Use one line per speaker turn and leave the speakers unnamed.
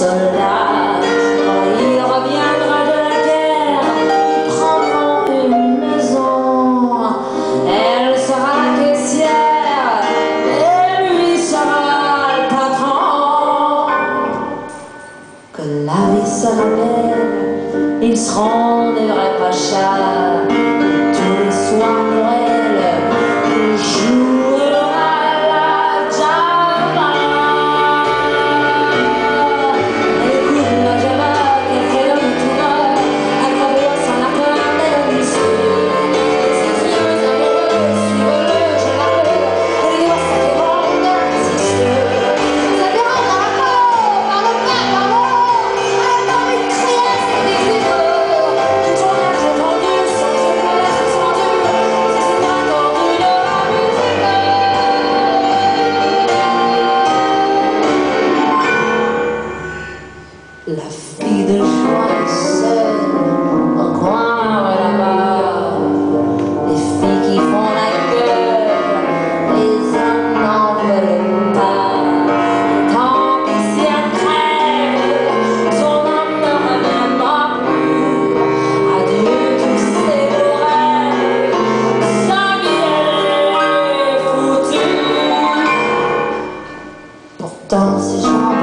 soldat, il reviendra de la guerre, ils prendront une maison. Elle sera la caissière et lui sera le patron. Que la vie soit belle, ils seront des vrais pachas. La fille de joie est seule au coin là-bas. Les filles qui font la gueule, les hommes n'en veulent pas. Tant pis si elle son homme n'en reviendra plus. Adieu tous ces rêves, sa vie est foutue. Pourtant, ces gens